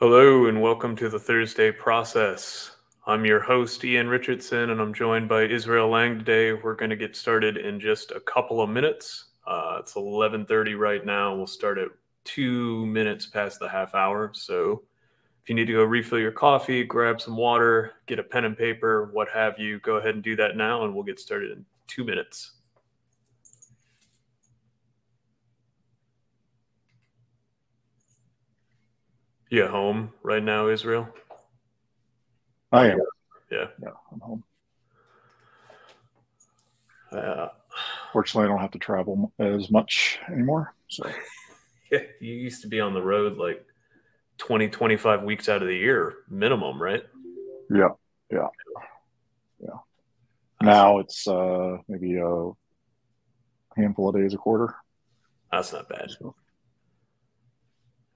Hello and welcome to the Thursday process. I'm your host Ian Richardson and I'm joined by Israel Lang today. We're going to get started in just a couple of minutes. Uh, it's 11:30 right now. We'll start at 2 minutes past the half hour. So if you need to go refill your coffee, grab some water, get a pen and paper, what have you, go ahead and do that now, and we'll get started in two minutes. You at home right now, Israel? I am. Yeah. Yeah, I'm home. Uh, Fortunately, I don't have to travel as much anymore. So yeah, you used to be on the road like 20, 25 weeks out of the year minimum, right? yeah, yeah, yeah. Now it's uh, maybe a handful of days a quarter. That's not bad. So,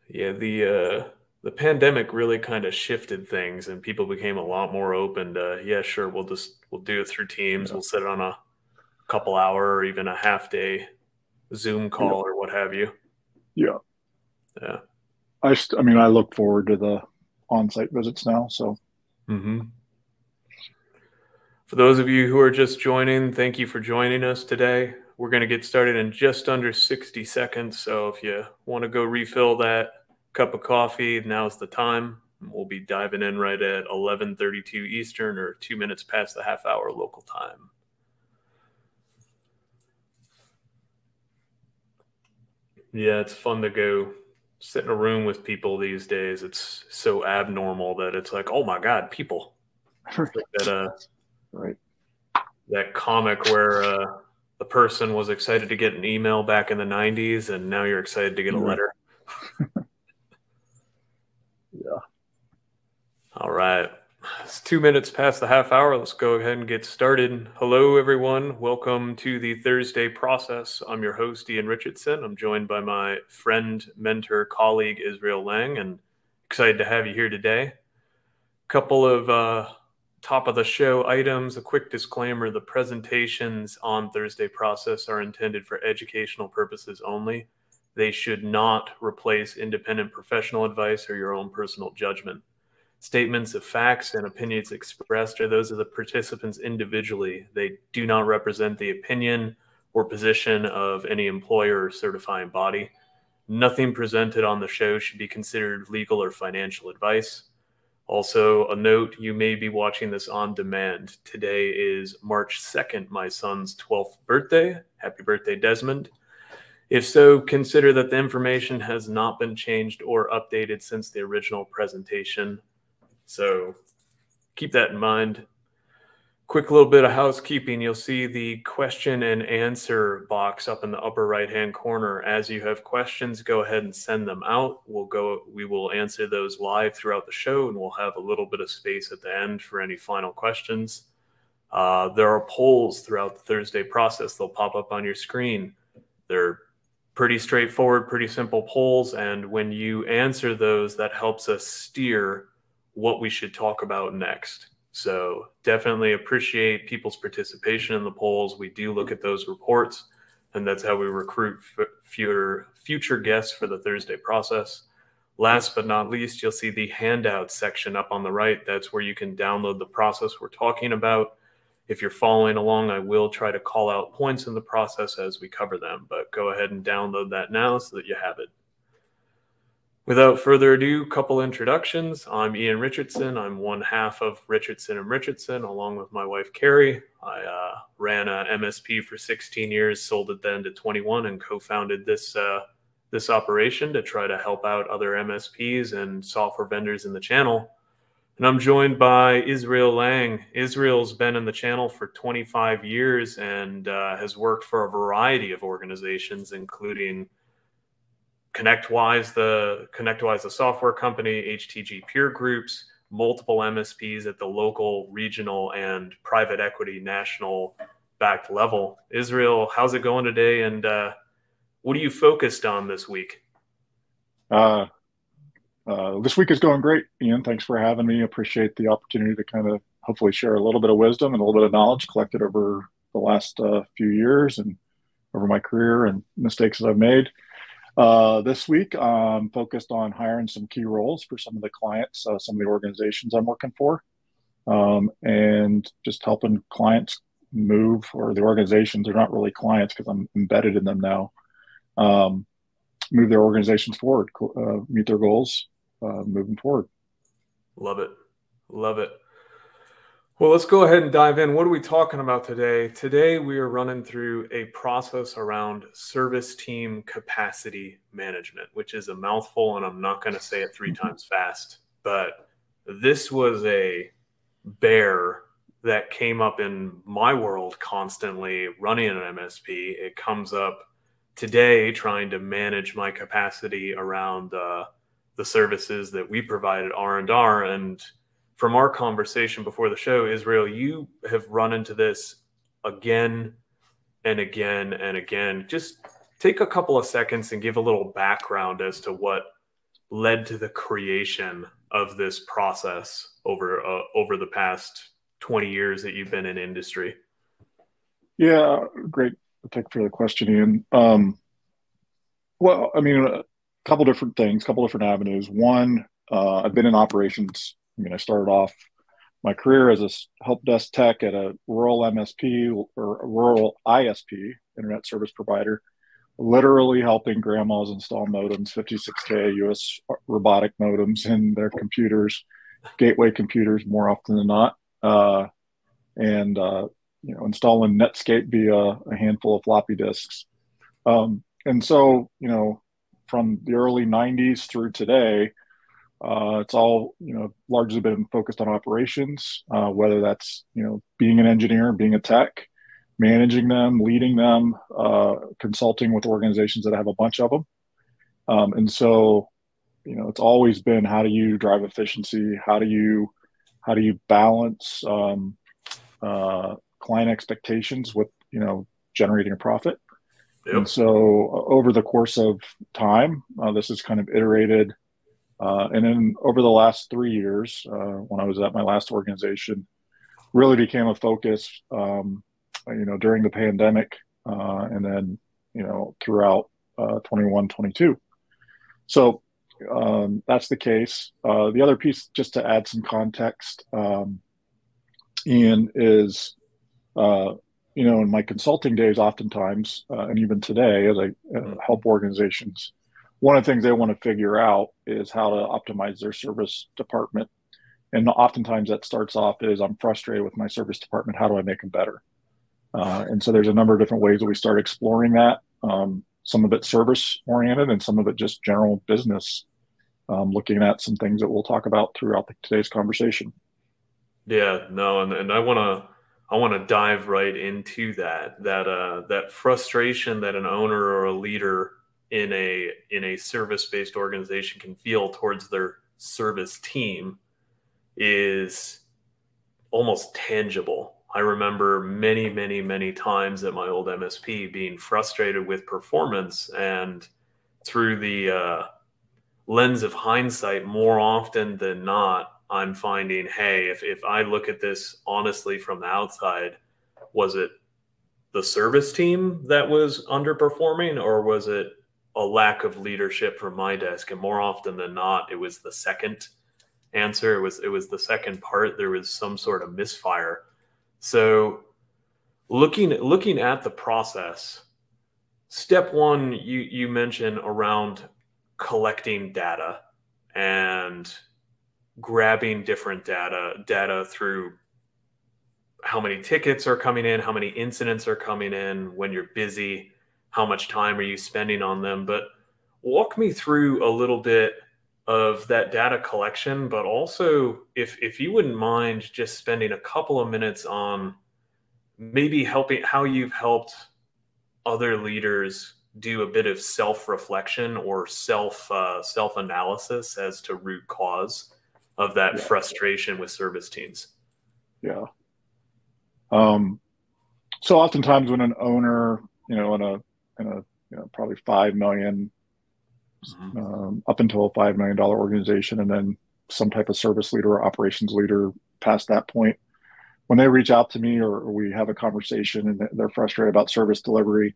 Yeah, the uh the pandemic really kind of shifted things and people became a lot more open to, yeah, sure, we'll just we'll do it through Teams. Yeah. We'll sit on a couple hour or even a half day Zoom call or what have you. yeah, Yeah. I, st- I mean, I look forward to the on-site visits now. So Mm-hmm. For those of you who are just joining, thank you for joining us today. We're going to get started in just under 60 seconds. So if you want to go refill that cup of coffee, now's the time. We'll be diving in right at 11:32 Eastern or 2 minutes past the half hour local time. Yeah, it's fun to go sit in a room with people these days. It's so abnormal that it's like, "Oh my god, people." Like that uh right, that comic where uh, the person was excited to get an email back in the 90s and now you're excited to get a Right. letter. yeah, All right. It's two minutes past the half hour. Let's go ahead and get started. Hello, everyone. Welcome to the Thursday process. I'm your host, Ian Richardson. I'm joined by my friend, mentor, colleague, Israel Lang, and excited to have you here today. A Couple of uh, top of the show items. A quick disclaimer the presentations on Thursday process are intended for educational purposes only. They should not replace independent professional advice or your own personal judgment. Statements of facts and opinions expressed are those of the participants individually. They do not represent the opinion or position of any employer or certifying body. Nothing presented on the show should be considered legal or financial advice. Also, a note you may be watching this on demand. Today is March 2nd, my son's 12th birthday. Happy birthday, Desmond. If so, consider that the information has not been changed or updated since the original presentation. So keep that in mind. Quick little bit of housekeeping. You'll see the question and answer box up in the upper right hand corner. As you have questions, go ahead and send them out. We'll go, we will answer those live throughout the show and we'll have a little bit of space at the end for any final questions. Uh, there are polls throughout the Thursday process. They'll pop up on your screen. They're pretty straightforward, pretty simple polls. And when you answer those, that helps us steer what we should talk about next. So definitely appreciate people's participation in the polls. We do look at those reports, and that's how we recruit future future guests for the Thursday process. Last but not least, you'll see the handout section up on the right. That's where you can download the process we're talking about. If you're following along, I will try to call out points in the process as we cover them, but go ahead and download that now so that you have it. Without further ado, a couple introductions. I'm Ian Richardson. I'm one half of Richardson and Richardson, along with my wife Carrie. I uh, ran a MSP for 16 years, sold it then to 21, and co-founded this uh, this operation to try to help out other MSPs and software vendors in the channel. And I'm joined by Israel Lang. Israel's been in the channel for 25 years and uh, has worked for a variety of organizations, including ConnectWise, the ConnectWise, the software company, HTG peer groups, multiple MSPs at the local, regional, and private equity national backed level. Israel, how's it going today? And uh, what are you focused on this week? uh, uh, this week is going great, Ian. Thanks for having me. Appreciate the opportunity to kind of hopefully share a little bit of wisdom and a little bit of knowledge collected over the last uh, few years and over my career and mistakes that I've made. Uh, this week, I'm focused on hiring some key roles for some of the clients, uh, some of the organizations I'm working for, um, and just helping clients move or the organizations. They're not really clients because I'm embedded in them now. Um, move their organizations forward, uh, meet their goals, uh, moving forward. Love it, love it. Well, let's go ahead and dive in. What are we talking about today? Today, we are running through a process around service team capacity management, which is a mouthful, and I'm not going to say it three times fast. But this was a bear that came up in my world constantly running an MSP. It comes up today trying to manage my capacity around uh, the services that we provide at R&R and from our conversation before the show, Israel, you have run into this again and again and again. Just take a couple of seconds and give a little background as to what led to the creation of this process over uh, over the past 20 years that you've been in industry. Yeah, great. Thank you for the question, Ian. Um, well, I mean, a couple different things, a couple different avenues. One, uh, I've been in operations I mean, I started off my career as a help desk tech at a rural MSP or a rural ISP, internet service provider, literally helping grandmas install modems, 56K US robotic modems in their computers, gateway computers more often than not. Uh, and, uh, you know, installing Netscape via a handful of floppy disks. Um, and so, you know, from the early 90s through today, uh, it's all you know largely been focused on operations, uh, whether that's you know being an engineer, being a tech, managing them, leading them, uh, consulting with organizations that have a bunch of them, um, and so you know it's always been how do you drive efficiency, how do you how do you balance um, uh, client expectations with you know generating a profit. Yep. And so over the course of time, uh, this is kind of iterated uh, and then over the last three years, uh, when I was at my last organization, really became a focus, um, you know, during the pandemic uh, and then, you know, throughout uh, 21, 22. So um, that's the case. Uh, the other piece, just to add some context, um, Ian, is, uh, you know, in my consulting days, oftentimes, and even today, as I help organizations, one of the things they want to figure out is how to optimize their service department. And oftentimes that starts off is I'm frustrated with my service department. How do I make them better? Uh, and so there's a number of different ways that we start exploring that. Um, some of it service oriented and some of it just general business. Um, looking at some things that we'll talk about throughout the, today's conversation. Yeah, no, and, and I want to I want to dive right into that that uh, that frustration that an owner or a leader in a in a service based organization can feel towards their service team is almost tangible. I remember many, many, many times at my old MSP being frustrated with performance, and through the uh, lens of hindsight, more often than not, I'm finding, hey, if, if I look at this honestly from the outside, was it the service team that was underperforming, or was it a lack of leadership from my desk, and more often than not, it was the second answer. It was it was the second part. There was some sort of misfire. So, looking looking at the process, step one you you mentioned around collecting data and grabbing different data data through how many tickets are coming in, how many incidents are coming in when you're busy how much time are you spending on them but walk me through a little bit of that data collection but also if if you wouldn't mind just spending a couple of minutes on maybe helping how you've helped other leaders do a bit of self-reflection or self uh, self-analysis as to root cause of that yeah. frustration with service teams yeah um, so oftentimes when an owner you know in a in a you know, probably five million, mm-hmm. um, up until a five million dollar organization, and then some type of service leader or operations leader past that point. when they reach out to me or, or, we have a conversation and they're frustrated about service delivery,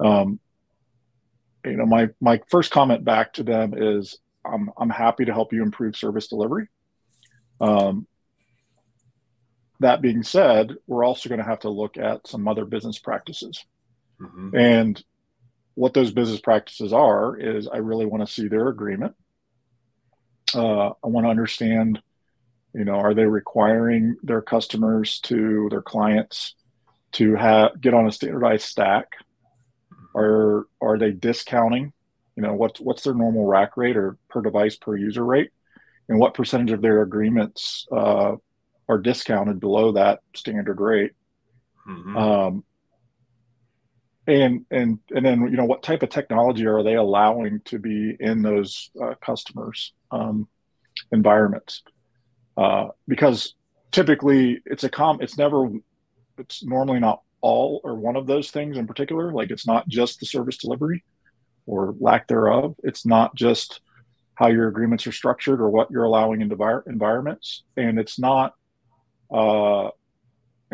um, you know, my my first comment back to them is, I'm I'm happy to help you improve service delivery. Um, that being said, we're also going to have to look at some other business practices. Mm-hmm. And what those business practices are is I really want to see their agreement. Uh, I want to understand, you know, are they requiring their customers to their clients to have get on a standardized stack? Are are they discounting? You know, what's what's their normal rack rate or per device per user rate, and what percentage of their agreements uh, are discounted below that standard rate? Mm-hmm. Um, and and and then you know what type of technology are they allowing to be in those uh, customers um, environments? Uh, because typically it's a com it's never it's normally not all or one of those things in particular. Like it's not just the service delivery or lack thereof. It's not just how your agreements are structured or what you're allowing into environments. And it's not uh,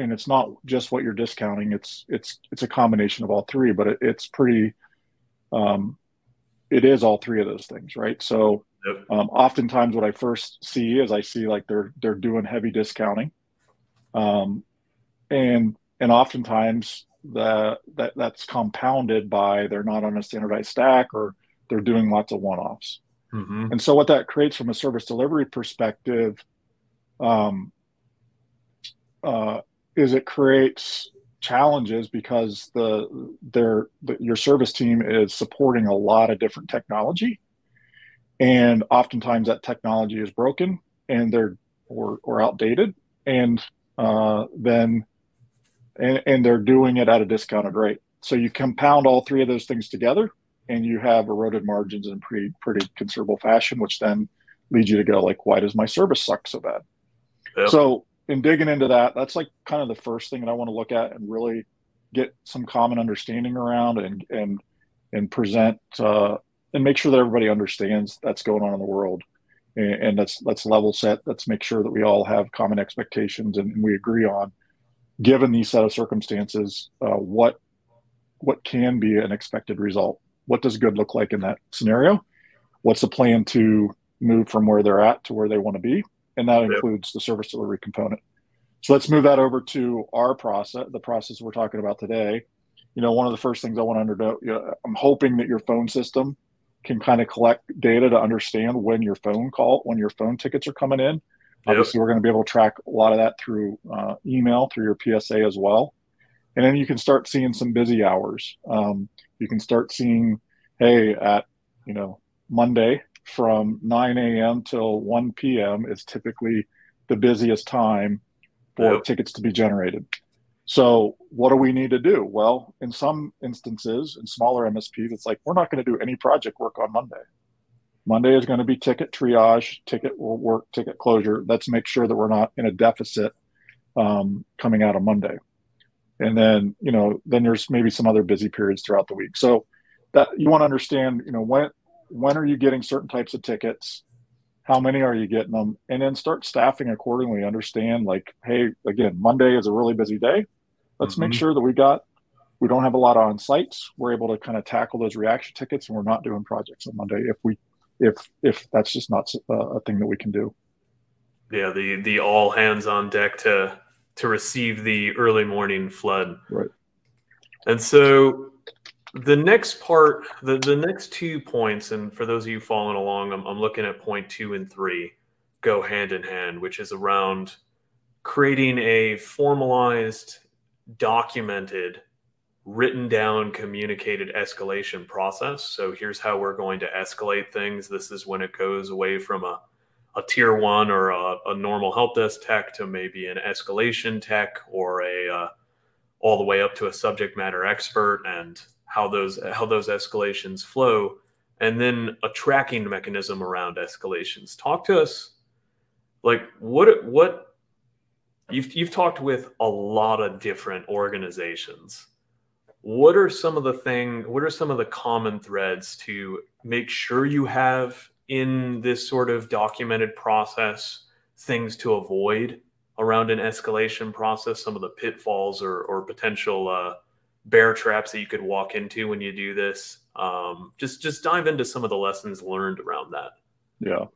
and it's not just what you're discounting it's it's it's a combination of all three but it, it's pretty um it is all three of those things right so yep. um, oftentimes what i first see is i see like they're they're doing heavy discounting um and and oftentimes the that that's compounded by they're not on a standardized stack or they're doing lots of one-offs mm-hmm. and so what that creates from a service delivery perspective um, uh, is it creates challenges because the their the, your service team is supporting a lot of different technology. And oftentimes that technology is broken and they're or, or outdated. And uh, then and, and they're doing it at a discounted rate. So you compound all three of those things together and you have eroded margins in pretty pretty considerable fashion which then leads you to go like why does my service suck so bad? Yep. so in digging into that, that's like kind of the first thing that I want to look at and really get some common understanding around and and and present uh, and make sure that everybody understands that's going on in the world. And, and let's let's level set. Let's make sure that we all have common expectations and, and we agree on, given these set of circumstances, uh, what what can be an expected result. What does good look like in that scenario? What's the plan to move from where they're at to where they want to be? And that yep. includes the service delivery component. So let's move that over to our process, the process we're talking about today. You know, one of the first things I want to know, you know, I'm hoping that your phone system can kind of collect data to understand when your phone call, when your phone tickets are coming in. Yep. Obviously, we're going to be able to track a lot of that through uh, email, through your PSA as well. And then you can start seeing some busy hours. Um, you can start seeing, hey, at you know Monday, from 9 a.m. till 1 p.m. is typically the busiest time for yep. tickets to be generated. So, what do we need to do? Well, in some instances, in smaller MSPs, it's like we're not going to do any project work on Monday. Monday is going to be ticket triage, ticket work, ticket closure. Let's make sure that we're not in a deficit um, coming out of Monday. And then, you know, then there's maybe some other busy periods throughout the week. So that you want to understand, you know, when when are you getting certain types of tickets? How many are you getting them? And then start staffing accordingly. Understand like hey again monday is a really busy day. Let's mm-hmm. make sure that we got we don't have a lot on sites. We're able to kind of tackle those reaction tickets and we're not doing projects on monday if we if if that's just not a, a thing that we can do. Yeah the the all hands on deck to to receive the early morning flood. Right. And so the next part, the, the next two points, and for those of you following along, I'm, I'm looking at point two and three go hand in hand, which is around creating a formalized, documented, written down, communicated escalation process. So here's how we're going to escalate things. This is when it goes away from a, a tier one or a, a normal help desk tech to maybe an escalation tech or a uh, all the way up to a subject matter expert and how those how those escalations flow and then a tracking mechanism around escalations. Talk to us like what what you've you've talked with a lot of different organizations. What are some of the thing what are some of the common threads to make sure you have in this sort of documented process things to avoid around an escalation process, some of the pitfalls or, or potential uh, bear traps that you could walk into when you do this. Um, just just dive into some of the lessons learned around that. Yeah.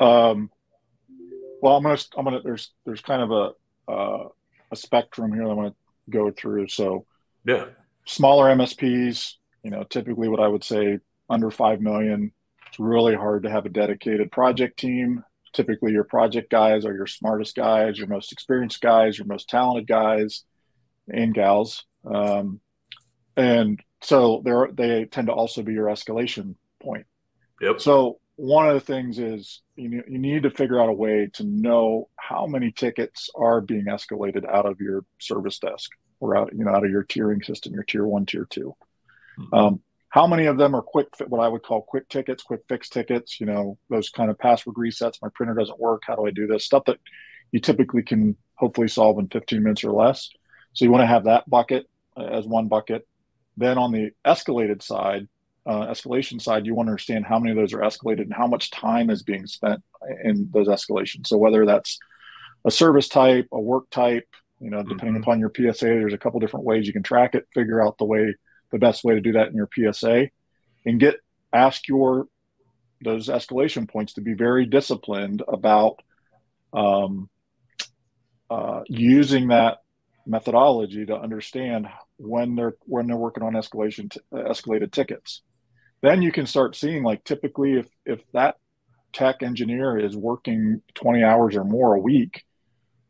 Um, well, I'm gonna I'm gonna there's there's kind of a uh, a spectrum here that I'm gonna go through. So yeah, smaller MSPs, you know, typically what I would say under five million. It's really hard to have a dedicated project team. Typically, your project guys are your smartest guys, your most experienced guys, your most talented guys and gals. Um, and so they they tend to also be your escalation point. Yep. So one of the things is you, you need to figure out a way to know how many tickets are being escalated out of your service desk or out you know out of your tiering system, your tier one, tier 2 mm-hmm. um, how many of them are quick what I would call quick tickets, quick fix tickets? You know those kind of password resets. My printer doesn't work. How do I do this stuff that you typically can hopefully solve in 15 minutes or less? So you want to have that bucket uh, as one bucket then on the escalated side, uh, escalation side, you want to understand how many of those are escalated and how much time is being spent in those escalations. So whether that's a service type, a work type, you know, depending mm-hmm. upon your PSA, there's a couple different ways you can track it. Figure out the way, the best way to do that in your PSA, and get ask your those escalation points to be very disciplined about um, uh, using that methodology to understand when they're when they're working on escalation t- escalated tickets. Then you can start seeing like typically if if that tech engineer is working 20 hours or more a week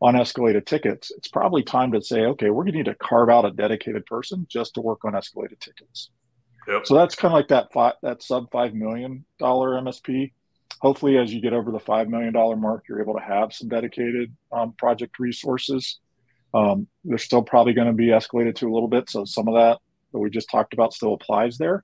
on escalated tickets it's probably time to say okay we're going to need to carve out a dedicated person just to work on escalated tickets. Yep. so that's kind of like that five, that sub five million dollar msp hopefully as you get over the five million dollar mark you're able to have some dedicated um, project resources um, they're still probably going to be escalated to a little bit. So some of that that we just talked about still applies there.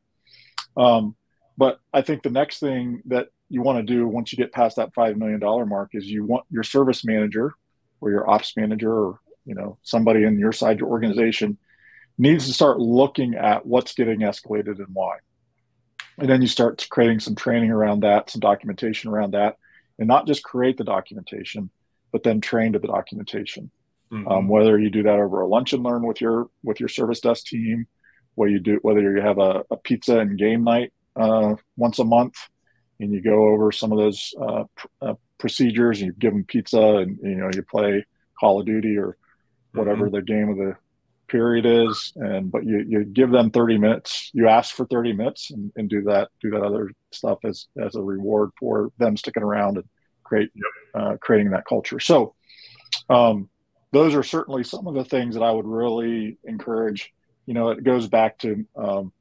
Um, but I think the next thing that you want to do once you get past that $5 million mark is you want your service manager or your ops manager or, you know, somebody in your side, your organization needs to start looking at what's getting escalated and why. And then you start creating some training around that, some documentation around that, and not just create the documentation, but then train to the documentation. Mm-hmm. Um, whether you do that over a lunch and learn with your with your service desk team, whether you do whether you have a, a pizza and game night uh, once a month, and you go over some of those uh, pr- uh, procedures, and you give them pizza, and you know you play Call of Duty or whatever mm-hmm. the game of the period is, and but you you give them thirty minutes. You ask for thirty minutes, and, and do that do that other stuff as as a reward for them sticking around and create yep. Uh, creating that culture. So. Um, those are certainly some of the things that I would really encourage. You know, it goes back to, um,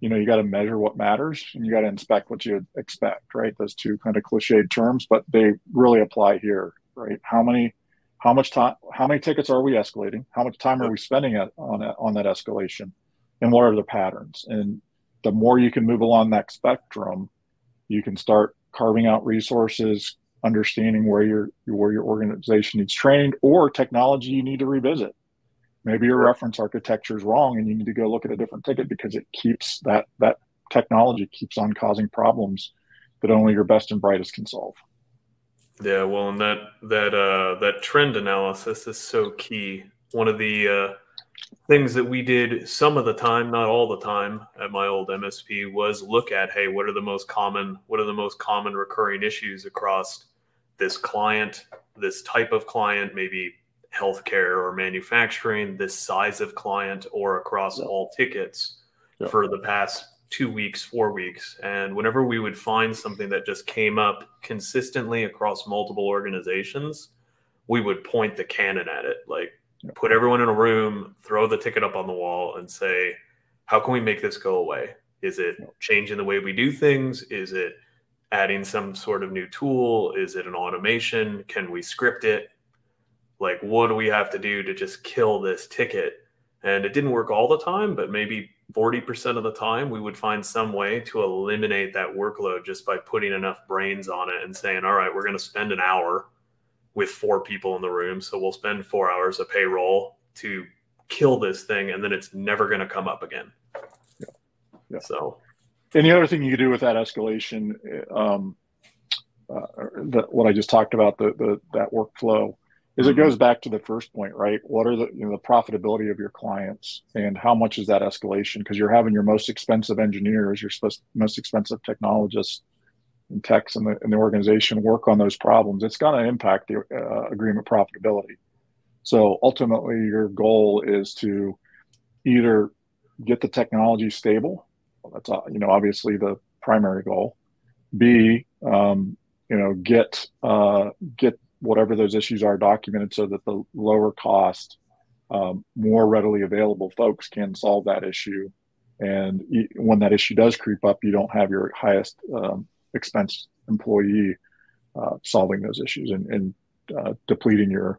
you know, you got to measure what matters and you got to inspect what you expect, right? Those two kind of cliched terms, but they really apply here, right? How many, how much time, how many tickets are we escalating? How much time are we spending on on that escalation? And what are the patterns? And the more you can move along that spectrum, you can start carving out resources, understanding where your where your organization needs trained or technology you need to revisit. Maybe your reference architecture is wrong and you need to go look at a different ticket because it keeps that that technology keeps on causing problems that only your best and brightest can solve. Yeah, well, and that that uh, that trend analysis is so key. One of the uh, things that we did some of the time, not all the time, at my old MSP was look at, hey, what are the most common, what are the most common recurring issues across this client, this type of client, maybe healthcare or manufacturing, this size of client, or across yeah. all tickets yeah. for the past two weeks, four weeks. And whenever we would find something that just came up consistently across multiple organizations, we would point the cannon at it. Like, yeah. put everyone in a room, throw the ticket up on the wall, and say, how can we make this go away? Is it changing the way we do things? Is it adding some sort of new tool? Is it an automation? Can we script it? Like, what do we have to do to just kill this ticket? And it didn't work all the time, but maybe 40% of the time we would find some way to eliminate that workload just by putting enough brains on it and saying, all right, we're going to spend an hour with four people in the room. So we'll spend four hours of payroll to kill this thing, and then it's never going to come up again. Yeah. Yeah. So and the other thing you can do with that escalation, um, uh, the, what I just talked about, the, the that workflow, is mm-hmm. it goes back to the first point, right? What are the you know the profitability of your clients and how much is that escalation? Because you're having your most expensive engineers, your most expensive technologists and techs in the, in the organization work on those problems. It's going to impact the uh, agreement profitability. So ultimately, your goal is to either get the technology stable. Well, that's you know obviously the primary goal. B, um, you know, get uh, get whatever those issues are documented so that the lower cost, um, more readily available folks can solve that issue. And when that issue does creep up, you don't have your highest um, expense employee uh, solving those issues and, and uh, depleting your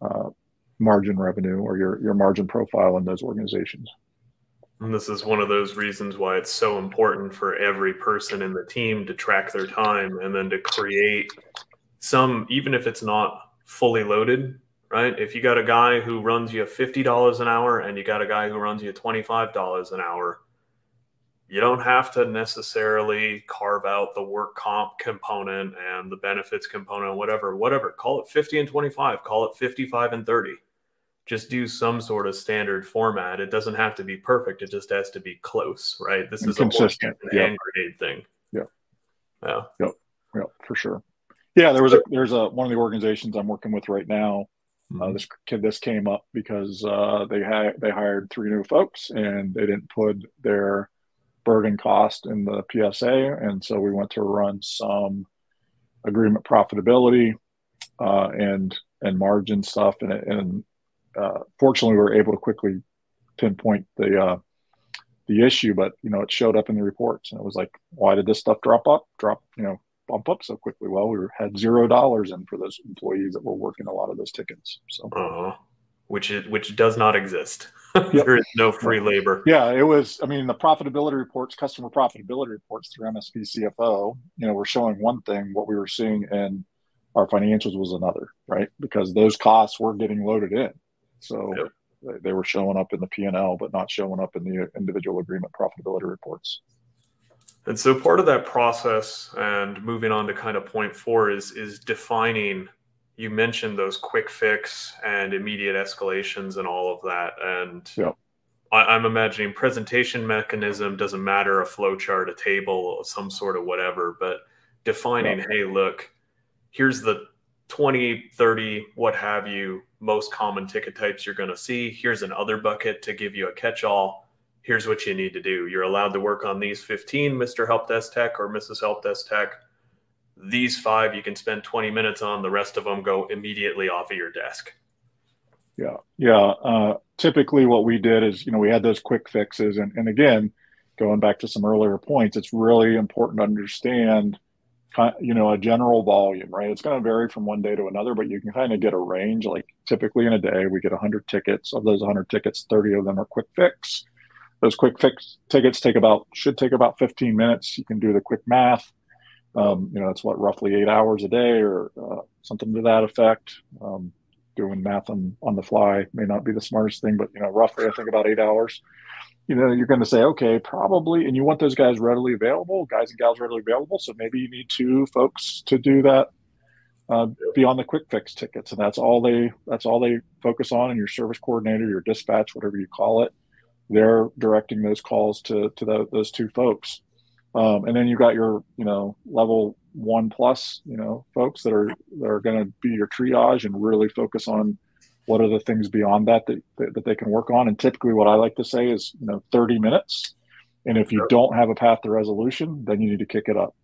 uh, margin revenue or your, your margin profile in those organizations. And this is one of those reasons why it's so important for every person in the team to track their time and then to create some, even if it's not fully loaded, right? If you got a guy who runs you $50 an hour and you got a guy who runs you $25 an hour, you don't have to necessarily carve out the work comp component and the benefits component, whatever, whatever. Call it 50 and 25, call it 55 and 30. Just do some sort of standard format. It doesn't have to be perfect. It just has to be close, right? This and is consistent. a yep. hand grenade thing. Yeah. Yeah. Yep. Yep. For sure. Yeah. There was a, there's a, one of the organizations I'm working with right now. Uh, mm-hmm. Uh, this kid, this came up because uh, they had, they hired three new folks and they didn't put their, burden cost in the PSA, and so we went to run some agreement profitability uh, and and margin stuff, and, and uh, fortunately, we were able to quickly pinpoint the uh, the issue. But you know, it showed up in the reports, and it was like, why did this stuff drop up? Drop, you know, bump up so quickly? Well, we had zero dollars in for those employees that were working a lot of those tickets. So, uh-huh. which is which does not exist. Yep. there is no free labor. Yeah, it was. I mean, the profitability reports, customer profitability reports through MSP CFO, you know, were showing one thing. What we were seeing in our financials was another, right? Because those costs were getting loaded in, so yep. they were showing up in the P and L, but not showing up in the individual agreement profitability reports. And so, part of that process, and moving on to kind of point four, is is defining you mentioned those quick fix and immediate escalations and all of that. And yeah. I, am imagining presentation mechanism doesn't matter, a flow chart, a table, some sort of whatever, but defining, yeah. hey, look, here's the 20, 30, what have you, most common ticket types you're going to see. Here's an other bucket to give you a catch all. Here's what you need to do. You're allowed to work on these 15, Mr. Help Desk Tech or Mrs. Help Desk Tech these five you can spend 20 minutes on the rest of them go immediately off of your desk yeah yeah uh, typically what we did is you know we had those quick fixes and, and again going back to some earlier points it's really important to understand you know a general volume right? It's going to vary from one day to another but you can kind of get a range. Like typically in a day we get 100 tickets. Of those 100 tickets 30 of them are quick fix. Those quick fix tickets take about should take about 15 minutes. You can do the quick math. Um, you know, it's what roughly eight hours a day or uh, something to that effect. Um, doing math on, on the fly may not be the smartest thing, but you know, roughly I think about eight hours. You know, you're going to say, okay, probably, and you want those guys readily available, guys and gals readily available. So maybe you need two folks to do that uh, beyond the quick fix tickets, and that's all they that's all they focus on. And your service coordinator, your dispatch, whatever you call it, they're directing those calls to to the, those two folks. Um, and then you've got your, you know, level one plus, you know, folks that are that are going to be your triage and really focus on what are the things beyond that, that that they can work on. And typically, what I like to say is, you know, 30 minutes. And if you don't have a path to resolution, then you need to kick it up.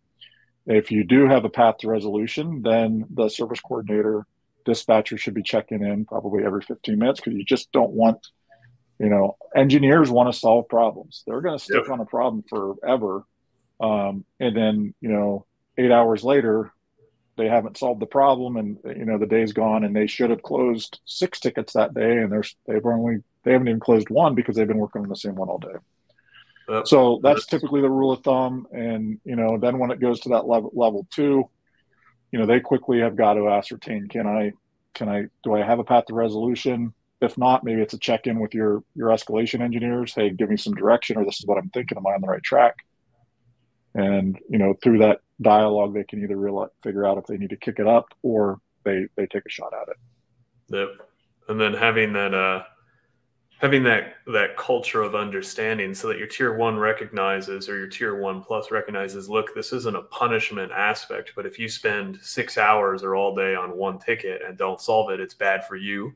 If you do have a path to resolution, then the service coordinator, dispatcher should be checking in probably every 15 minutes because you just don't want, you know, engineers want to solve problems. They're going to stick yep. on a problem forever um, and then, you know, eight hours later, they haven't solved the problem and, you know, the day's gone and they should have closed six tickets that day. And there's, they've only, they haven't even closed one because they've been working on the same one all day. So that's typically the rule of thumb. And, you know, then when it goes to that level, level two, you know, they quickly have got to ascertain, can I, can I, do I have a path to resolution? If not, maybe it's a check in with your, your escalation engineers. Hey, give me some direction, or this is what I'm thinking. Am I on the right track? and you know through that dialogue they can either realize, figure out if they need to kick it up or they they take a shot at it. Yep. And then having that uh having that that culture of understanding so that your tier one recognizes or your tier one plus recognizes look this isn't a punishment aspect but if you spend six hours or all day on one ticket and don't solve it it's bad for you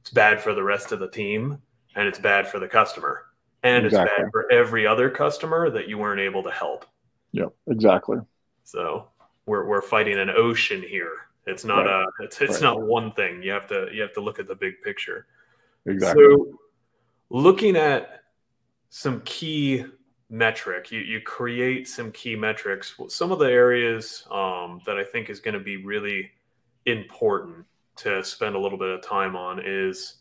it's bad for the rest of the team and it's bad for the customer. And exactly. it's bad for every other customer that you weren't able to help. Yep. Exactly so we're, we're fighting an ocean here. It's not right. a it's, it's right. not one thing. You have to you have to look at the big picture. Exactly. So looking at some key metric you, you create some key metrics. Some of the areas um, that i think is going to be really important to spend a little bit of time on is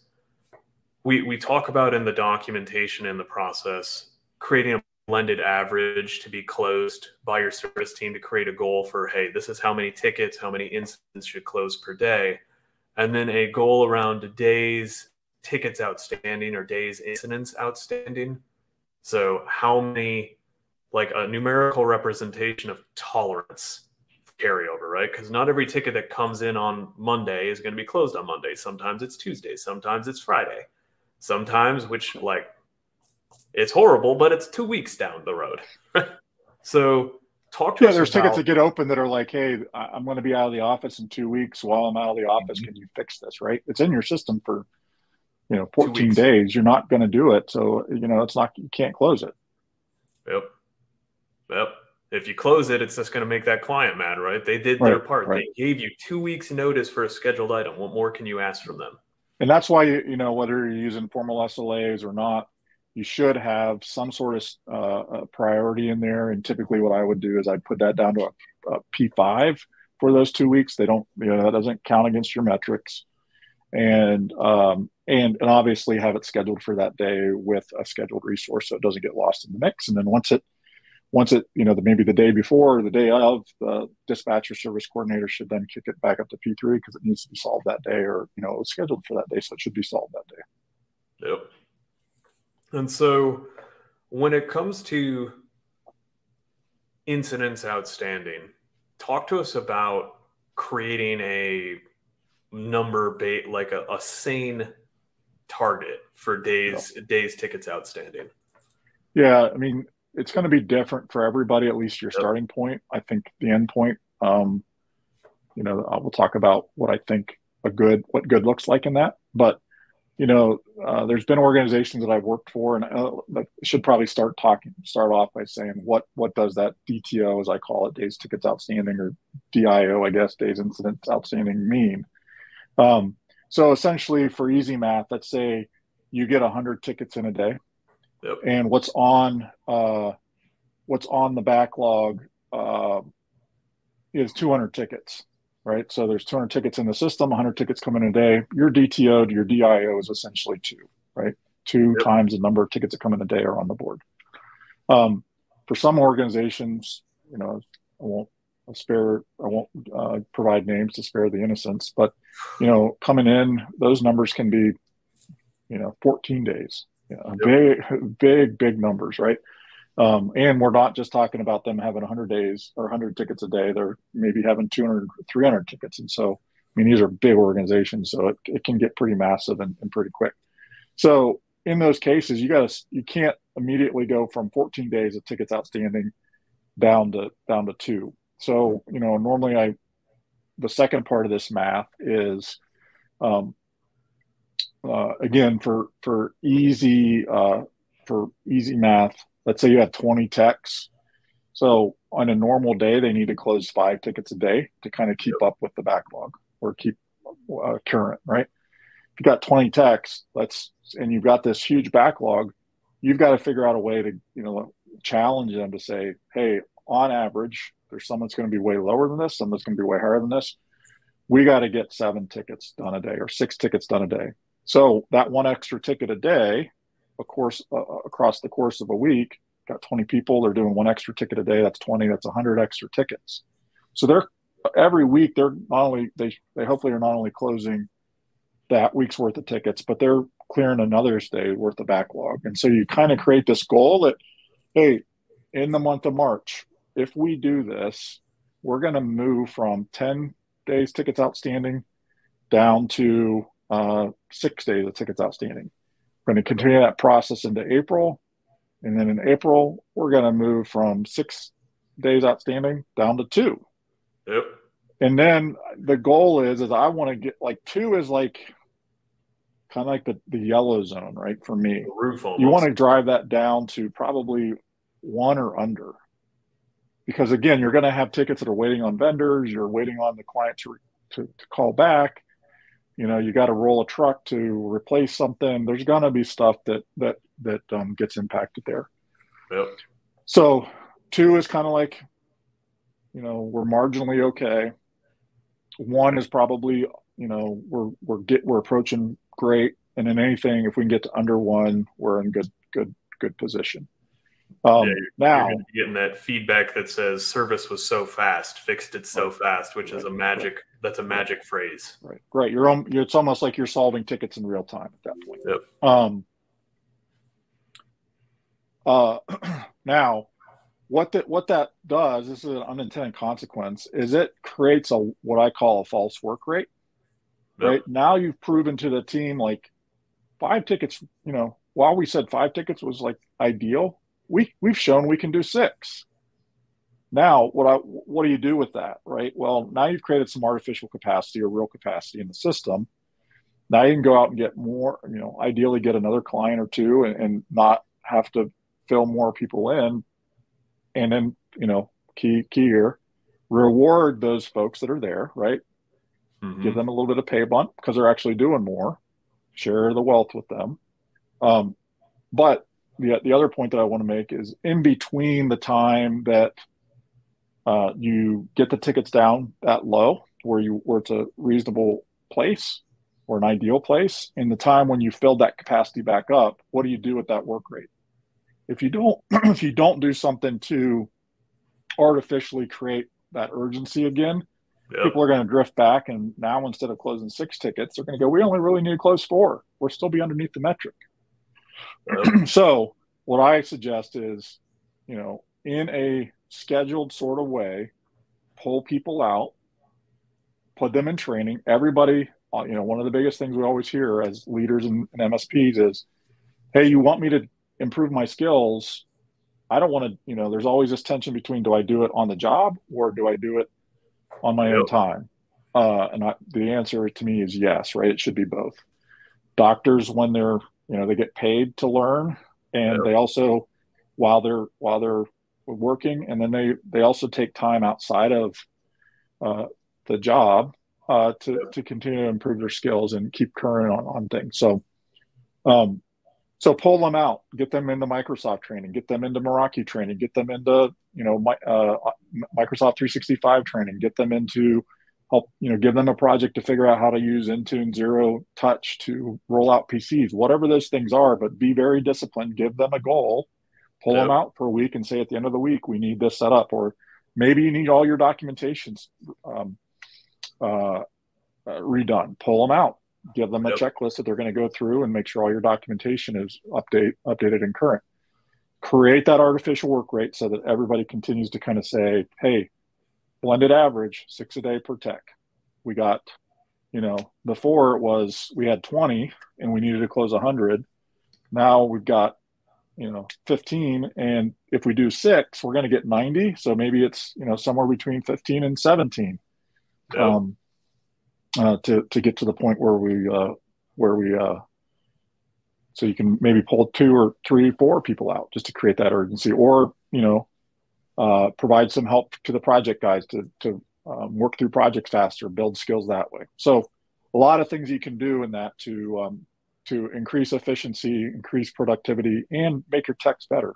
we, we talk about in the documentation in the process creating a blended average to be closed by your service team to create a goal for hey this is how many tickets how many incidents should close per day and then a goal around days tickets outstanding or days incidents outstanding. So how many like a numerical representation of tolerance carryover, right? Because not every ticket that comes in on Monday is going to be closed on Monday. Sometimes it's Tuesday, sometimes it's Friday. Sometimes which like it's horrible, but it's two weeks down the road. so talk to yeah, there's about, tickets that get open that are like, hey, I'm going to be out of the office in two weeks. While I'm out of the office, mm-hmm. can you fix this? Right? It's in your system for you know 14 days you're not going to do it so you know it's not you can't close it yep yep if you close it it's just going to make that client mad right they did their part right. they gave you two weeks notice for a scheduled item what more can you ask from them and that's why you, you know whether you're using formal slas or not you should have some sort of uh, priority in there and typically what i would do is i'd put that down to a a p5 for those two weeks they don't you know that doesn't count against your metrics and um, and and obviously have it scheduled for that day with a scheduled resource so it doesn't get lost in the mix. And then once it once it you know the, maybe the day before or the day of the dispatcher service coordinator should then kick it back up to P3 because it needs to be solved that day or you know it was scheduled for that day so it should be solved that day. Yep. And so when it comes to incidents outstanding, talk to us about creating a number bait like a, a sane target for days yeah. days tickets outstanding. Yeah, I mean it's going to be different for everybody. At least your yep. starting point. I think the end point. Um, you know, I will talk about what I think a good what good looks like in that. But you know, uh, there's been organizations that I've worked for, and uh, should probably start talking. Start off by saying what what does that DTO, as I call it, days tickets outstanding, or DIO, I guess, days incidents outstanding mean. Um, so essentially, for easy math, let's say you get 100 tickets in a day, yep. and what's on uh, what's on the backlog uh, is 200 tickets, right? So there's 200 tickets in the system, 100 tickets come in a day. Your DTO to your DIO is essentially two, right? Two yep. times the number of tickets that come in a day are on the board. Um, for some organizations, you know, I won't I'll spare I won't uh, provide names to spare the innocents, but you know, coming in, those numbers can be, you know, 14 days. You know, yep. big, big, big numbers, right? Um, and we're not just talking about them having 100 days or 100 tickets a day. They're maybe having 200, 300 tickets. And so, I mean, these are big organizations, so it, it can get pretty massive and, and pretty quick. So, in those cases, you got to you can't immediately go from 14 days of tickets outstanding down to down to two so, you know, normally I, the second part of this math is, um, uh, again, for, for easy, uh, for easy math, let's say you have 20 techs. So on a normal day, they need to close five tickets a day to kind of keep up with the backlog or keep uh, current, right? If you got 20 techs, let's, and you've got this huge backlog, you've got to figure out a way to, you know, challenge them to say, hey, on average, there's some that's going to be way lower than this, some that's going to be way higher than this. We got to get seven tickets done a day or six tickets done a day. So that one extra ticket a day, of course, uh, uh across the course of a week, got 20 people. They're doing one extra ticket a day. That's 20. That's 100 extra tickets. So they're every week. They're not only they they hopefully are not only closing that week's worth of tickets, but they're clearing another's day worth of backlog. And so you kind of create this goal that, hey, in the month of March, if we do this, we're going to move from 10 days tickets outstanding down to uh, six days of tickets outstanding. We're going to continue that process into April. And then in April, we're going to move from six days outstanding down to two. Yep. And then the goal is, is I want to get like two is like kind of like the, the yellow zone, right? For me, you want to drive that down to probably one or under because again, you're going to have tickets that are waiting on vendors. You're waiting on the client to, to, to call back. You know, you got to roll a truck to replace something. There's going to be stuff that, that, that um, gets impacted there. Yep. So two is kind of like, you know, we're marginally okay. One is probably, you know, we're, we're get, we're approaching great. And in anything, if we can get to under one, we're in good, good, good position. Um, yeah, you're, now you're getting that feedback that says service was so fast, fixed it so right, fast, which right, is a magic. Right, that's a magic phrase. Right, right. You're on. It's almost like you're solving tickets in real time at that point. Yep. Um. Uh, now, what that what that does, this is an unintended consequence, is it creates a what I call a false work rate. Yep. Right now, you've proven to the team like five tickets. You know, while we said five tickets was like ideal, we we've shown we can do six. Now, what I what do you do with that, right? Well, now you've created some artificial capacity or real capacity in the system. Now you can go out and get more, you know, ideally get another client or two and, and not have to fill more people in. And then, you know, key key here, reward those folks that are there, right? Mm-hmm. Give them a little bit of pay bump because they're actually doing more. Share the wealth with them. Um, but the, the other point that I want to make is in between the time that uh, you get the tickets down that low, where you where it's a reasonable place or an ideal place, in the time when you fill that capacity back up, what do you do with that work rate? If you don't, if you don't do something to artificially create that urgency again, yep. people are going to drift back. And now instead of closing six tickets, they're going to go, we only really need to close four. we're still be underneath the metric. so what I suggest is, you know, in a scheduled sort of way, pull people out, put them in training. Everybody, uh, you know, one of the biggest things we always hear as leaders in MSPs is, hey, you want me to improve my skills? I don't want to, you know, there's always this tension between do I do it on the job or do I do it on my yep. own time? Uh, and I, the answer to me is yes, right? It should be both. Doctors, when they're you know they get paid to learn and they also while they're while they're working and then they they also take time outside of uh, the job uh, to to continue to improve their skills and keep current on, on things. So um so pull them out get them into microsoft training get them into meraki training get them into you know my, uh, microsoft 365 training get them into help you know give them a project to figure out how to use Intune Zero Touch to roll out PCs, whatever those things are. But be very disciplined. Give them a goal. Pull yep. them out for a week and say at the end of the week we need this set up, or maybe you need all your documentations um, uh, uh, redone. Pull them out. Give them a yep. checklist that they're going to go through and make sure all your documentation is update updated and current. Create that artificial work rate so that everybody continues to kind of say, "Hey, blended average six a day per tech. We got, you know, before it was we had 20 and we needed to close 100. Now we've got, you know, 15. And if we do six, we're going to get 90. So maybe it's, you know, somewhere between 15 and 17 yeah. um, uh, to, to get to the point where we, uh, where we, uh, so you can maybe pull two or three, four people out just to create that urgency or, you know, uh, provide some help to the project guys to, to um, work through projects faster, build skills that way. So a lot of things you can do in that to um, to increase efficiency, increase productivity, and make your techs better.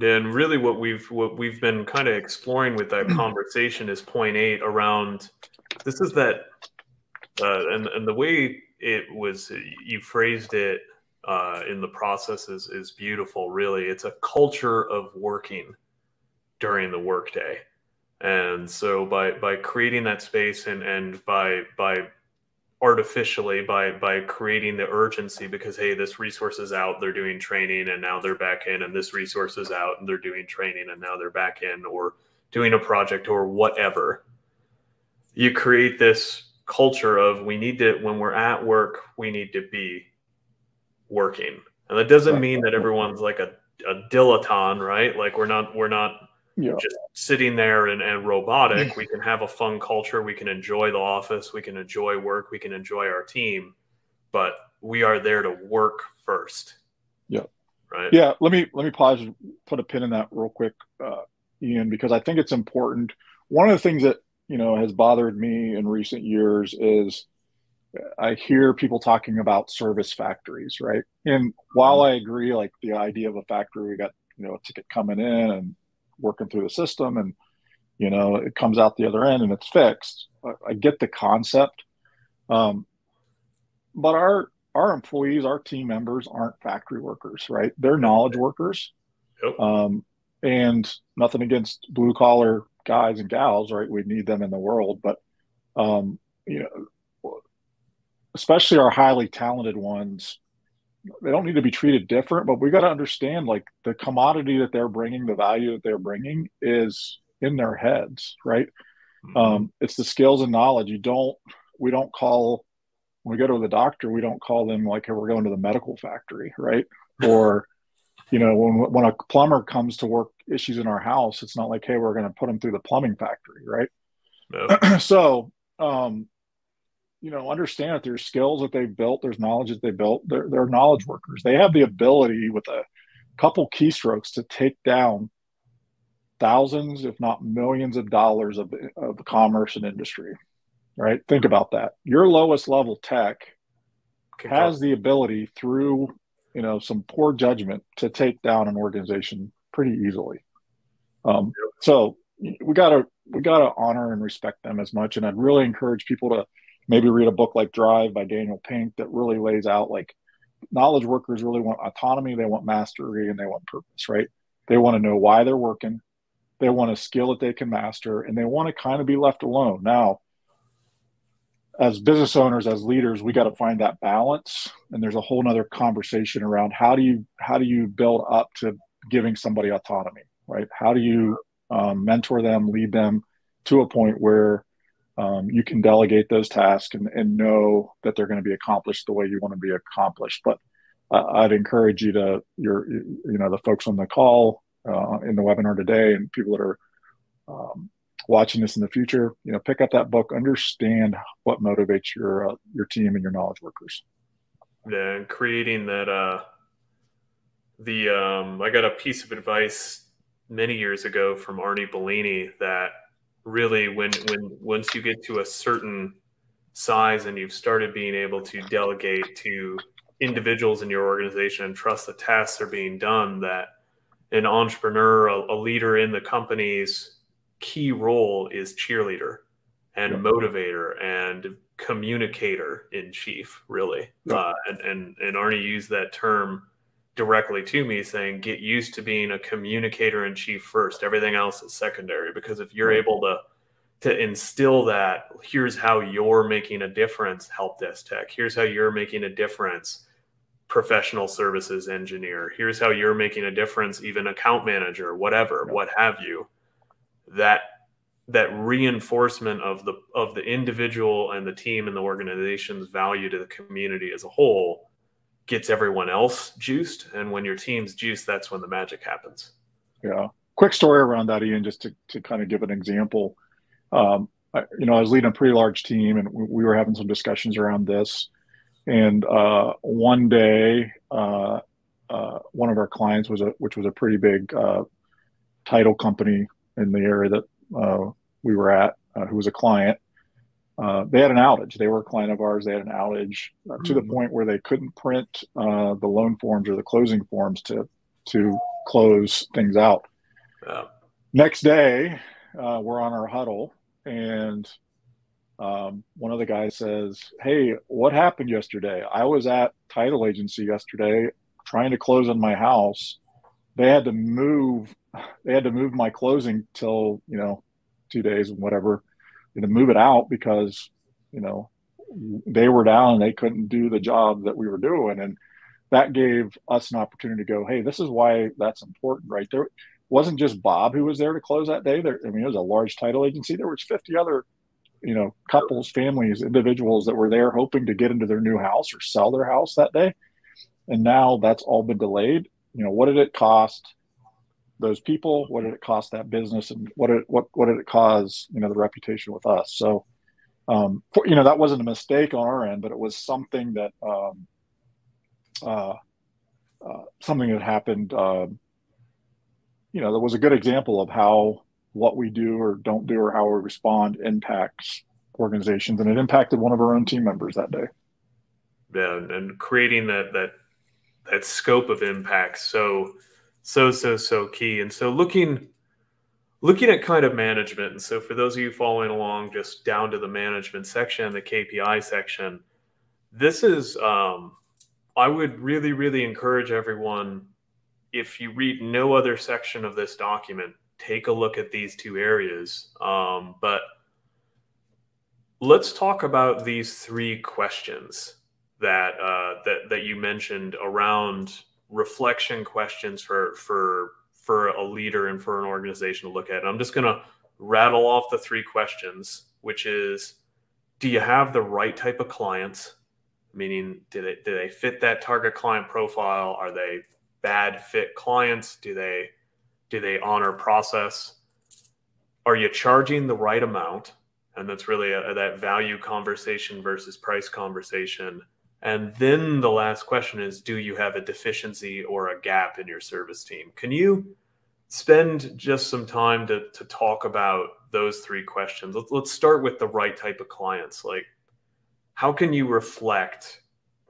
And really, what we've what we've been kind of exploring with that conversation is point eight around. This is that, uh, and and the way it was you phrased it uh, in the process is is beautiful. Really, it's a culture of working during the workday. And so by by creating that space and and by by artificially by by creating the urgency because hey this resource is out they're doing training and now they're back in and this resource is out and they're doing training and now they're back in or doing a project or whatever you create this culture of we need to when we're at work we need to be working. And that doesn't mean that everyone's like a, a dilettante right? Like we're not we're not yeah. just sitting there and, and robotic mm. we can have a fun culture. We can enjoy the office. We can enjoy work. We can enjoy our team. But we are there to work first. Yeah. Right? Yeah let me let me pause put a pin in that real quick uh, ian because i think it's important. One of the things that you know has bothered me in recent years is uh, I hear people talking about service factories, right? And while mm-hmm. I agree, like the idea of a factory, we got you know a ticket coming in and working through the system, and you know it comes out the other end and it's fixed. I, I get the concept, um, but our our employees, our team members aren't factory workers, right? They're knowledge workers, yep. um, and nothing against blue collar guys and gals, right? We need them in the world, but um, you know, especially our highly talented ones, they don't need to be treated different. But we got to understand, like the commodity that they're bringing, the value that they're bringing, is in their heads, right? Mm-hmm. Um, it's the skills and knowledge. You don't, we don't call when we go to the doctor, we don't call them like, hey, we're going to the medical factory, right? Or you know, when when a plumber comes to work issues in our house, it's not like, hey, we're going to put them through the plumbing factory, right? No. so, um, you know, understand that there's skills that they've built, there's knowledge that they built. They're they're knowledge workers. They have the ability with a couple keystrokes to take down thousands, if not millions, of dollars of of commerce and industry. Right? Think about that. Your lowest level tech has the ability through you know some poor judgment to take down an organization pretty easily. Um, so we gotta we gotta honor and respect them as much. And I'd really encourage people to maybe read a book like Drive by Daniel Pink that really lays out like knowledge workers really want autonomy, they want mastery, and they want purpose. Right? They want to know why they're working. They want a skill that they can master, and they want to kind of be left alone. Now, as business owners as leaders we got to find that balance and there's a whole nother conversation around how do you how do you build up to giving somebody autonomy right how do you um, mentor them lead them to a point where um, you can delegate those tasks and, and know that they're going to be accomplished the way you want to be accomplished but uh, i'd encourage you to your you know the folks on the call uh, in the webinar today and people that are um, watching this in the future, you know, pick up that book, understand what motivates your uh, your team and your knowledge workers. Yeah, and creating that. Uh, the um, I got a piece of advice many years ago from Arnie Bellini that really, when when once you get to a certain size and you've started being able to delegate to individuals in your organization and trust the tasks are being done, that an entrepreneur, a, a leader in the company's key role is cheerleader and yep. motivator and communicator in chief, really. Yep. Uh, and, and, and Arnie used that term directly to me saying, get used to being a communicator in chief first. Everything else is secondary. Because if you're able to, to instill that, here's how you're making a difference, help desk tech. Here's how you're making a difference, professional services engineer. Here's how you're making a difference, even account manager, whatever, what have you that that reinforcement of the of the individual and the team and the organization's value to the community as a whole gets everyone else juiced and when your team's juiced that's when the magic happens. Yeah. Quick story around that ian just to, to kind of give an example. Um, I, you know i was leading a pretty large team and we were having some discussions around this. And uh, one day uh, uh, one of our clients was a which was a pretty big uh, title company in the area that uh, we were at, uh, who was a client, uh, they had an outage. They were a client of ours. They had an outage mm-hmm. to the mm-hmm. point where they couldn't print uh, the loan forms or the closing forms to to close things out. Yeah. Next day, uh, we're on our huddle, and um, one of the guys says, "Hey, what happened yesterday? I was at title agency yesterday trying to close on my house. They had to move they had to move my closing till you know two days and whatever to move it out because you know they were down and they couldn't do the job that we were doing. And that gave us an opportunity to go hey this is why that's important right? There wasn't just bob who was there to close that day. There i mean it was a large title agency. There was 50 other you know, couples, families, individuals that were there hoping to get into their new house or sell their house that day. And now that's all been delayed. You know, what did it cost those people? What did it cost that business? And what did what what did it cause, you know, the reputation with us? So um, for, you know, that wasn't a mistake on our end, but it was something that um, uh, uh, something that happened. Uh, you know, that was a good example of how what we do or don't do or how we respond impacts organizations, and it impacted one of our own team members that day. Yeah, and creating that that that scope of impact so so so so key. And so looking looking at kind of management. And so for those of you following along, just down to the management section, the KPI section, this is um, I would really really encourage everyone if you read no other section of this document take a look at these two areas. Um, but let's talk about these three questions that uh, that that you mentioned around reflection questions for for for a leader and for an organization to look at. And I'm just going to rattle off the three questions, which is, do you have the right type of clients? Meaning, do they do they fit that target client profile? Are they bad fit clients? Do they do they honor process? Are you charging the right amount? And that's really a, that value conversation versus price conversation. And then the last question is Do you have a deficiency or a gap in your service team? Can you spend just some time to, to talk about those three questions? Let's, let's start with the right type of clients. Like, how can you reflect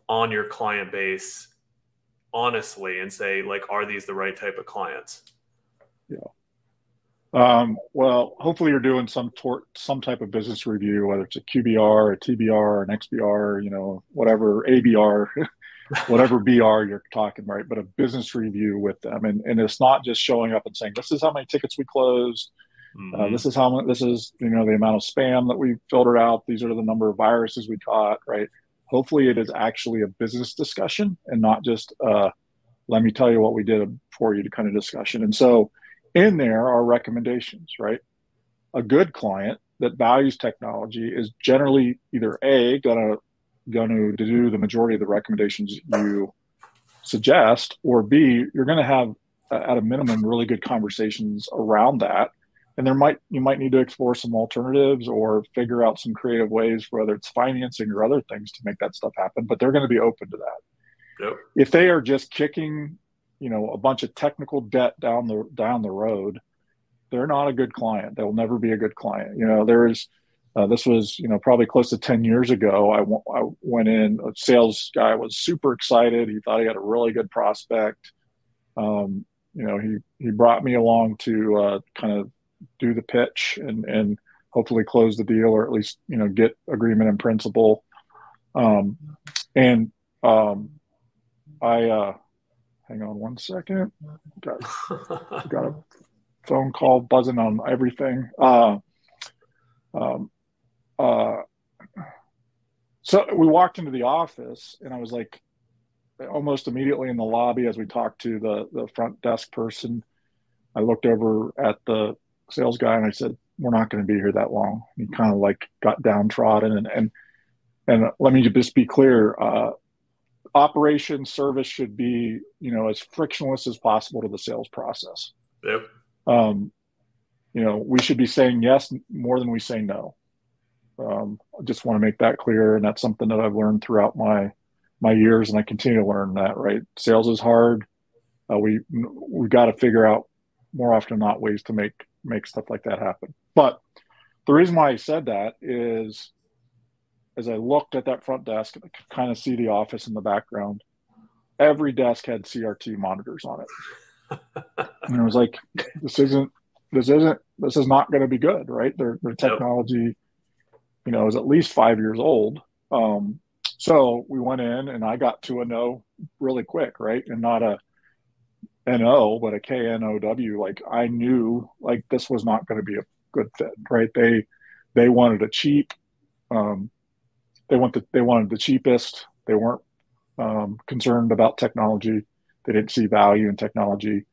on your client base honestly and say, like, are these the right type of clients? Yeah. Um, well, hopefully you're doing some tor- some type of business review, whether it's a QBR, a TBR, an XBR, you know, whatever ABR, whatever BR you're talking, right? But a business review with them, and and it's not just showing up and saying this is how many tickets we closed, uh, mm-hmm. uh, this is how much, this is you know the amount of spam that we filtered out, these are the number of viruses we caught, right? Hopefully it is actually a business discussion and not just uh, let me tell you what we did for you to kind of discussion, and so in there are recommendations, right? A good client that values technology is generally either A, gonna gonna do the majority of the recommendations you suggest, or B, you're gonna have at a minimum really good conversations around that. And there might you might need to explore some alternatives or figure out some creative ways, whether it's financing or other things, to make that stuff happen. But they're going to be open to that. Yep. If they are just kicking you know a bunch of technical debt down the down the road they're not a good client. They'll never be a good client. You know there's uh, this was you know probably close to 10 years ago I, w- I went in a sales guy was super excited. He thought he had a really good prospect. Um, you know he he brought me along to uh, kind of do the pitch and and hopefully close the deal or at least you know get agreement in principle. Um, and um, i uh, Hang on one second. Got, got a phone call buzzing on everything. Uh, um, uh, so we walked into the office, and I was like, almost immediately in the lobby as we talked to the the front desk person. I looked over at the sales guy and I said, "We're not going to be here that long." He kind of like got downtrodden, and and and let me just be clear. Uh, operation service should be you know as frictionless as possible to the sales process. Yep. Um, you know we should be saying yes more than we say no. Um, i just want to make that clear and that's something that i've learned throughout my my years and i continue to learn that right? Sales is hard. Uh, we we got to figure out more often than not ways to make make stuff like that happen. But the reason why i said that is as I looked at that front desk, I could kind of see the office in the background. Every desk had CRT monitors on it. and I was like, this isn't, this isn't, this is not going to be good, right? Their, their technology, you know, is at least five years old. Um, so we went in and I got to a no really quick, right? And not a NO, but a KNOW. Like I knew like this was not going to be a good fit, right? They, they wanted a cheap, um, they want the, they wanted the cheapest. They weren't um, concerned about technology. They didn't see value in technology.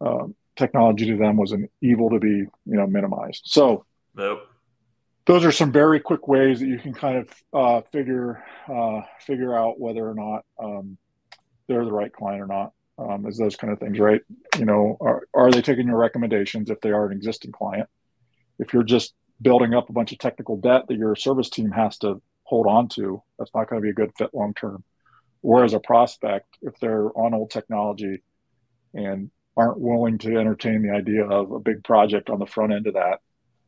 Um, technology to them was an evil to be you know minimized. So nope. those are some very quick ways that you can kind of uh, figure uh, figure out whether or not um, they're the right client or not. Um, is those kind of things, right? You know, are, are they taking your recommendations if they are an existing client? If you're just building up a bunch of technical debt that your service team has to hold on to, that's not going to be a good fit long term. Whereas a prospect, if they're on old technology and aren't willing to entertain the idea of a big project on the front end of that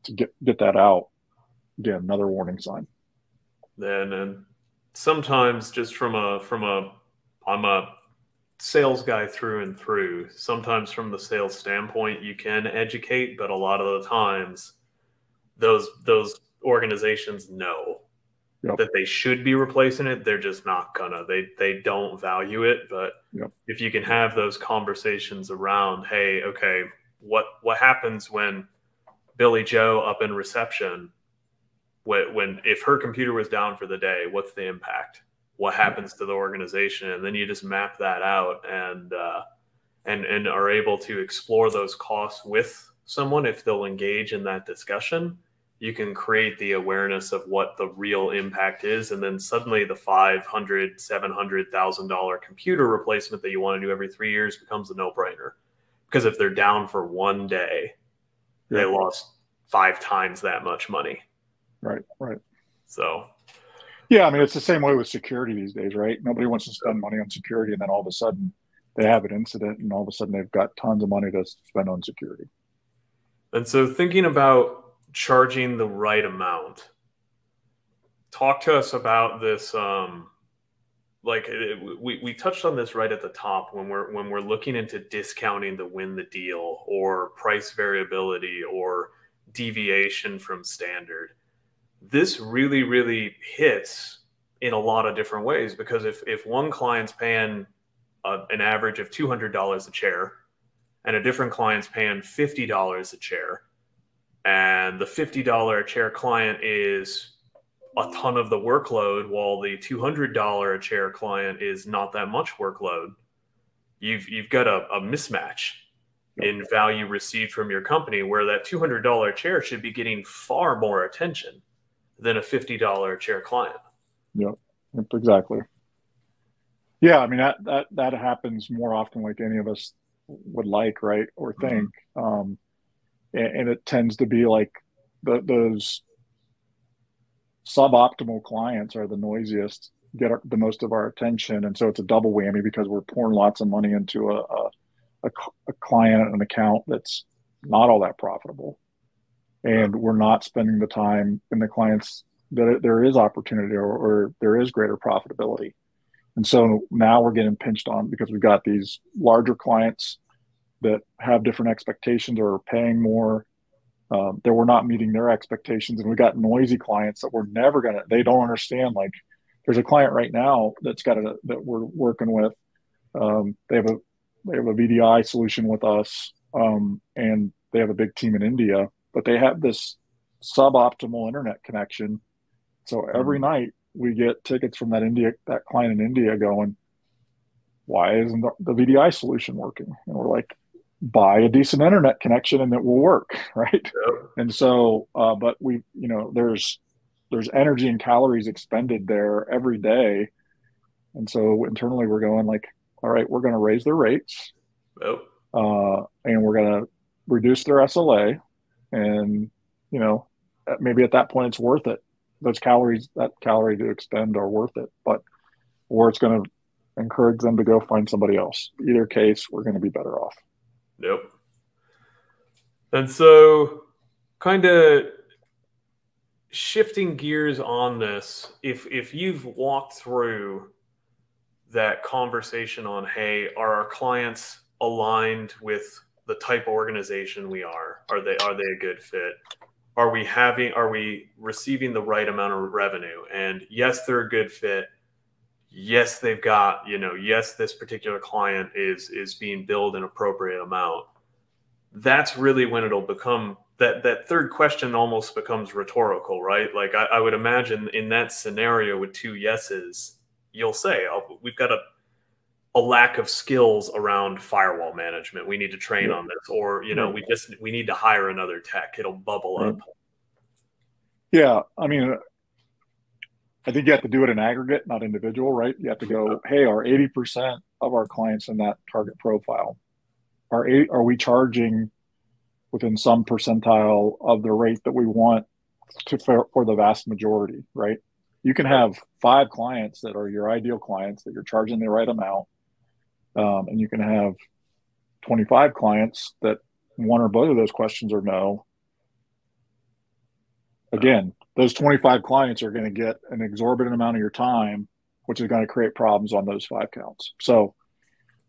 to get get that out, again another warning sign. Then and sometimes just from a from a i'm a sales guy through and through. Sometimes from the sales standpoint you can educate but a lot of the times those those organizations know yep. that they should be replacing it they're just not gonna they they don't value it but yep. if you can have those conversations around hey okay what what happens when billy joe up in reception when, when if her computer was down for the day, what's the impact? What happens to the organization? And then you just map that out and uh, and and are able to explore those costs with someone if they'll engage in that discussion. You can create the awareness of what the real impact is, and then suddenly the five hundred, seven hundred thousand dollar computer replacement that you want to do every three years becomes a no brainer. Because if they're down for one day, they lost five times that much money. Right, right. So, yeah, I mean, it's the same way with security these days, right? Nobody wants to spend money on security, and then all of a sudden they have an incident, and all of a sudden they've got tons of money to spend on security. And so, thinking about charging the right amount, talk to us about this. Um, like it, we, we touched on this right at the top when we're when we're looking into discounting to win the deal or price variability or deviation from standard this really, really hits in a lot of different ways because if, if one client's paying a, an average of $200 a chair and a different client's paying $50 a chair and the $50 chair client is a ton of the workload while the $200 a chair client is not that much workload you've you've got a, a mismatch in value received from your company where that $200 chair should be getting far more attention than a $50 chair client. Yep, exactly. Yeah, I mean that that that happens more often like any of us would like, right, or mm-hmm. think. Mm-hmm. Um, and, it tends to be like the, those suboptimal clients are the noisiest, get our, the most of our attention, and so it's a double whammy because we're pouring lots of money into a, a, a, a client, an account that's not all that profitable and we're not spending the time in the clients that there is opportunity or, or, there is greater profitability. And so now we're getting pinched on because we've got these larger clients that have different expectations or are paying more, um, that we're not meeting their expectations. And we got noisy clients that we're never going to, they don't understand. Like there's a client right now that's got a, that we're working with. Um, they have a, they have a VDI solution with us. Um, and they have a big team in India but they have this suboptimal internet connection. So every mm-hmm. night we get tickets from that India that client in India going, why isn't the, VDI solution working? And we're like, buy a decent internet connection and it will work, right? Yeah. And so, uh, but we, you know, there's there's energy and calories expended there every day, and so internally we're going like, all right, we're going to raise their rates, oh. uh, and we're going to reduce their SLA, and you know maybe at that point it's worth it those calories that calorie to expend are worth it but or it's going to encourage them to go find somebody else either case we're going to be better off yep and so kind of shifting gears on this if if you've walked through that conversation on hey are our clients aligned with the type of organization we are. Are they are they a good fit? Are we having are we receiving the right amount of revenue? And yes, they're a good fit. Yes, they've got, you know, yes, this particular client is is being billed an appropriate amount. That's really when it'll become that that third question almost becomes rhetorical, right? Like I, I would imagine in that scenario with two yeses, you'll say, oh, we've got a a lack of skills around firewall management. We need to train on this, or you know, we just we need to hire another tech. It'll bubble up. Yeah, I mean, I think you have to do it in aggregate, not individual, right? You have to go, hey, are 80% of our clients in that target profile? Are eight, are we charging within some percentile of the rate that we want to for, for the vast majority, right? You can have five clients that are your ideal clients that you're charging the right amount, um, and you can have 25 clients that one or both of those questions are no. Again, those 25 clients are going to get an exorbitant amount of your time, which is going to create problems on those five counts. So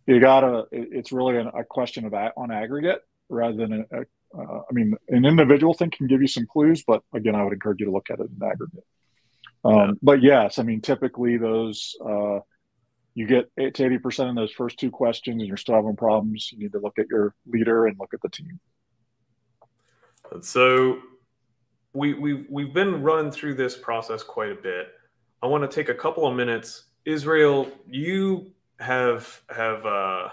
you gotta, it's really a question of on aggregate rather than a, a uh, I mean, an individual thing can give you some clues, but again, I would encourage you to look at it in aggregate. Um, yeah. But yes, I mean, typically those uh, you get eight to eighty percent in those first two questions, and you're still having problems. You need to look at your leader and look at the team. And So we we've we've been running through this process quite a bit. I want to take a couple of minutes. Israel, you have have uh,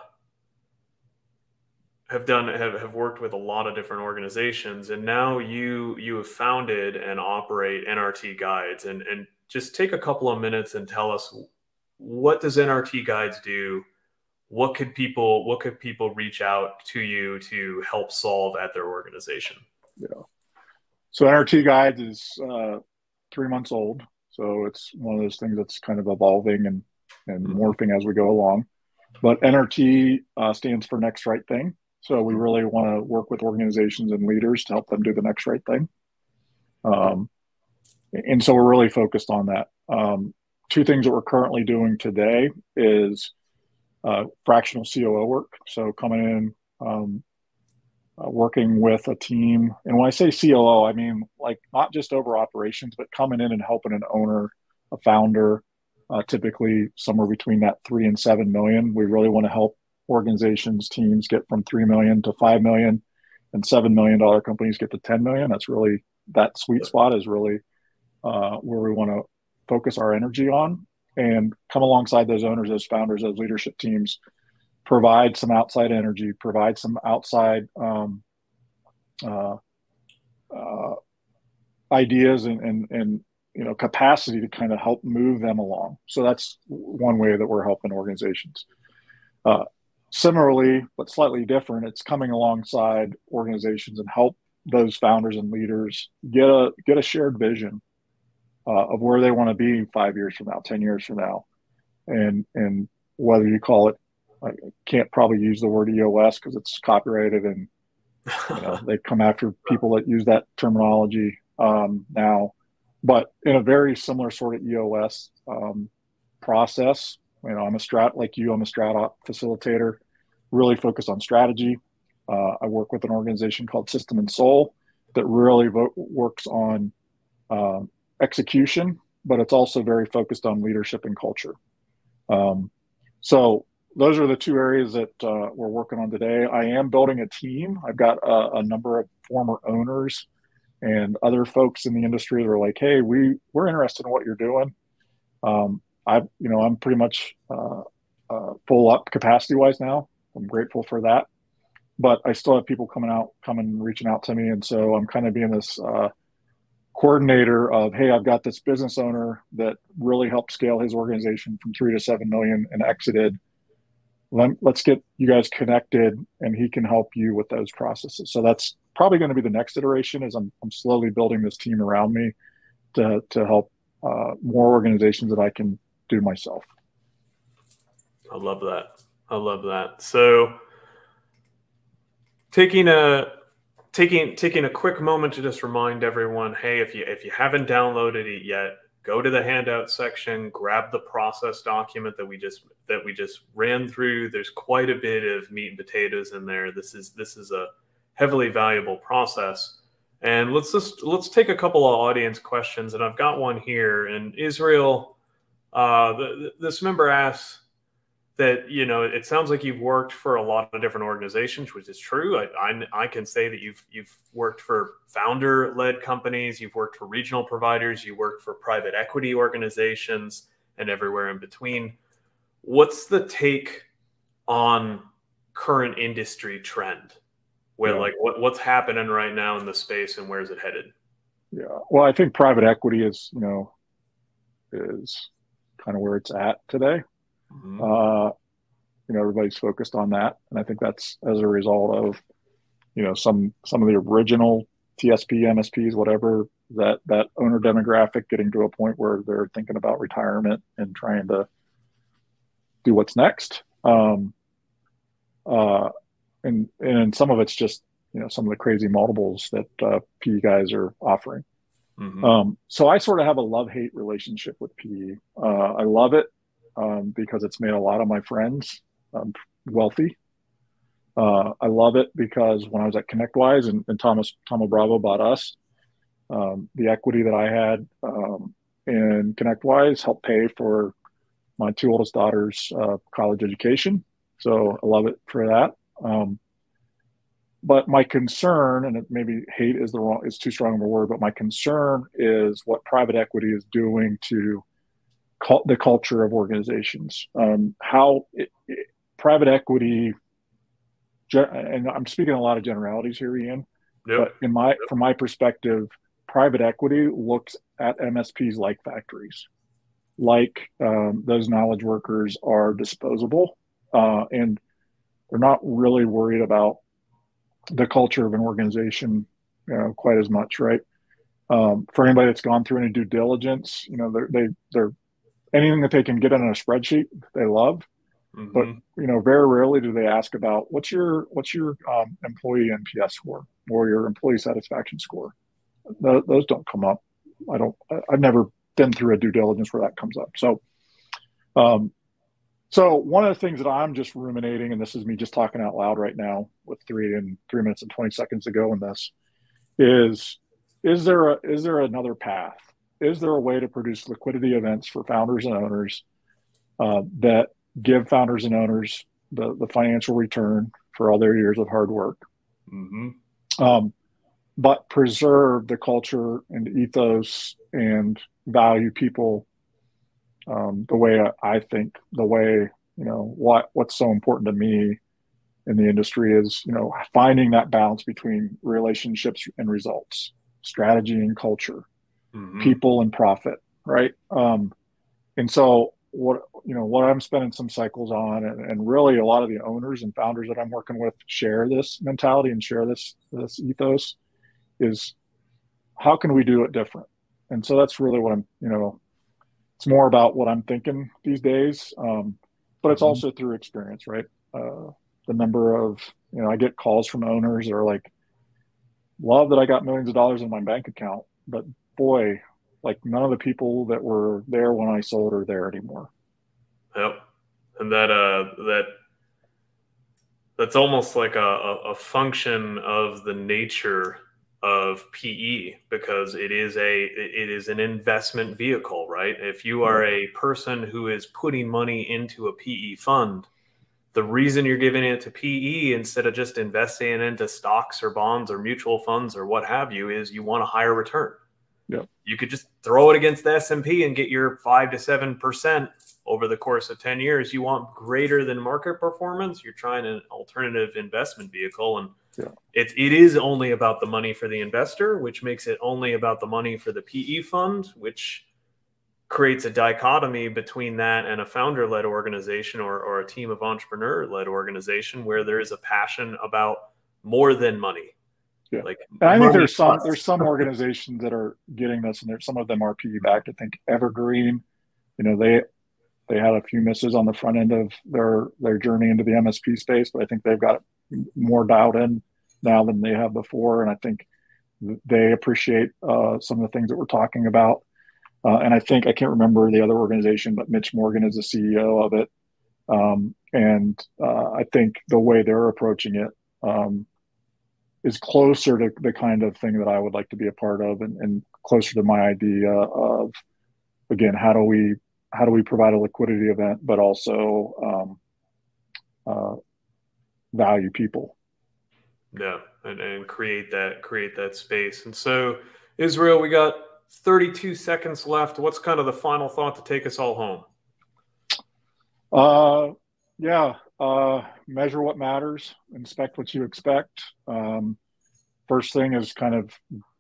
have done have, have worked with a lot of different organizations, and now you you have founded and operate NRT Guides, and and just take a couple of minutes and tell us what does NRT Guides do. What could people what could people reach out to you to help solve at their organization? Yeah. So NRT Guides is uh, three months old. So it's one of those things that's kind of evolving and, and mm-hmm. morphing as we go along. But NRT uh, stands for Next Right Thing. So we really want to work with organizations and leaders to help them do the next right thing. Um, and so we're really focused on that. Um, two things that we're currently doing today is uh, fractional COO work. So coming in, um, uh, working with a team. And when I say COO, I mean like not just over operations, but coming in and helping an owner, a founder, uh, typically somewhere between that three and seven million. We really want to help organizations, teams get from three million to five million, and seven million dollar companies get to ten million. That's really that sweet spot is really uh, where we want to focus our energy on and come alongside those owners, those founders, those leadership teams provide some outside energy, provide some outside um, uh, uh, ideas and, and, and you know capacity to kind of help move them along. So that's one way that we're helping organizations. Uh, similarly, but slightly different, it's coming alongside organizations and help those founders and leaders get a get a shared vision uh, of where they want to be five years from now, ten years from now, and and whether you call it I can't probably use the word EOS because it's copyrighted and you know, they come after people that use that terminology um, now. But in a very similar sort of EOS um, process, you know, I'm a strat like you. I'm a strat facilitator, really focused on strategy. Uh, I work with an organization called System and Soul that really vo- works on um, execution, but it's also very focused on leadership and culture. Um, so those are the two areas that uh, we're working on today. I am building a team. I've got a, a, number of former owners and other folks in the industry that are like, "Hey, we we're interested in what you're doing." Um, I, you know, I'm pretty much uh, uh, full up capacity wise now. I'm grateful for that, but I still have people coming out, coming, and reaching out to me, and so I'm kind of being this uh, coordinator of, "Hey, I've got this business owner that really helped scale his organization from three to seven million and exited." Let, us get you guys connected and he can help you with those processes. So that's probably going to be the next iteration is i'm, I'm slowly building this team around me to, to help uh, more organizations that i can do myself. I love that. I love that. So taking a taking taking a quick moment to just remind everyone hey if you if you haven't downloaded it yet go to the handout section, grab the process document that we just that we just ran through. There's quite a bit of meat and potatoes in there. This is this is a heavily valuable process. And let's just let's take a couple of audience questions. And I've got one here. And Israel, uh, the, this member asks, that you know it sounds like you've worked for a lot of different organizations which is true i, I, I can say that you've you've worked for founder led companies you've worked for regional providers you worked for private equity organizations and everywhere in between what's the take on current industry trend where yeah. like what, what's happening right now in the space and where's it headed Yeah. Well, I think private equity is, you know, is kind of where it's at today. Mm-hmm. Uh, you know, everybody's focused on that, and I think that's as a result of, you know, some some of the original TSP, MSPs, whatever that that owner demographic getting to a point where they're thinking about retirement and trying to do what's next. Um, uh, and and some of it's just you know some of the crazy multiples that uh, PE guys are offering. Mm-hmm. Um, so I sort of have a love hate relationship with PE. Uh, I love it um, because it's made a lot of my friends um, wealthy. Uh, I love it because when I was at ConnectWise and, and Thomas Thoma Bravo bought us, um, the equity that I had um, in ConnectWise helped pay for my two oldest daughters' uh, college education. So I love it for that. Um, but my concern, and maybe hate is the wrong is too strong of a word, but my concern is what private equity is doing to the culture of organizations. Um, how it, it, private equity, and I'm speaking a lot of generalities here, Ian. Yep. But in my, yep. from my perspective, private equity looks at MSPs like factories, like um, those knowledge workers are disposable, uh, and they're not really worried about the culture of an organization you know, quite as much, right? Um, for anybody that's gone through any due diligence, you know, they're, they, they're anything that they can get on a spreadsheet, they love. Mm-hmm. But you know, very rarely do they ask about what's your what's your um, employee NPS score or your employee satisfaction score. Th- those don't come up. I don't. I've never been through a due diligence where that comes up. So, um, so one of the things that I'm just ruminating, and this is me just talking out loud right now with three and three minutes and 20 seconds to go in this, is is there a is there another path? Is there a way to produce liquidity events for founders and owners uh, that give founders and owners the, the financial return for all their years of hard work, mm-hmm. um, but preserve the culture and ethos and value people um, the way I think, the way you know what what's so important to me in the industry is you know finding that balance between relationships and results, strategy and culture, mm-hmm. people and profit, right? Um, and so what you know what I'm spending some cycles on, and, and really a lot of the owners and founders that I'm working with share this mentality and share this this ethos is how can we do it different? And so that's really what I'm you know it's more about what I'm thinking these days. Um, but it's mm-hmm. also through experience, right? Uh, the number of, you know, I get calls from owners that are like, love that I got millions of dollars in my bank account, but boy, like none of the people that were there when I sold are there anymore. Yep. And that, uh, that, that's almost like a, a function of the nature of PE because it is a it is an investment vehicle, right? If you are a person who is putting money into a PE fund, the reason you're giving it to PE instead of just investing into stocks or bonds or mutual funds or what have you is you want a higher return. Yeah. You could just throw it against the S&P and get your 5 to 7% over the course of 10 years. You want greater than market performance, you're trying an alternative investment vehicle and yeah. it, it is only about the money for the investor, which makes it only about the money for the PE fund, which creates a dichotomy between that and a founder led organization or, or a team of entrepreneur led organization where there is a passion about more than money yeah. Like and I think there's some there's some organizations that are getting this, and there's some of them are PE backed. I think Evergreen, you know, they they had a few misses on the front end of their their journey into the MSP space, but I think they've got more dialed in now than they have before, and I think they appreciate uh, some of the things that we're talking about. Uh, and I think I can't remember the other organization, but Mitch Morgan is the CEO of it, um, and uh, I think the way they're approaching it. Um, is closer to the kind of thing that I would like to be a part of and, and closer to my idea of again how do we how do we provide a liquidity event but also um, uh, value people. Yeah and, and create that create that space. And so israel we got 32 seconds left. What's kind of the final thought to take us all home? Uh yeah uh, measure what matters, inspect what you expect. Um, first thing is kind of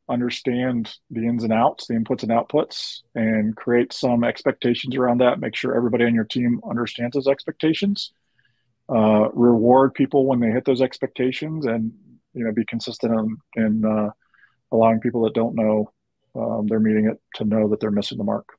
understand the ins and outs, the inputs and outputs, and create some expectations around that. Make sure everybody on your team understands those expectations. Uh, reward people when they hit those expectations, and you know, be consistent in, in uh, allowing people that don't know um, they're meeting it to know that they're missing the mark.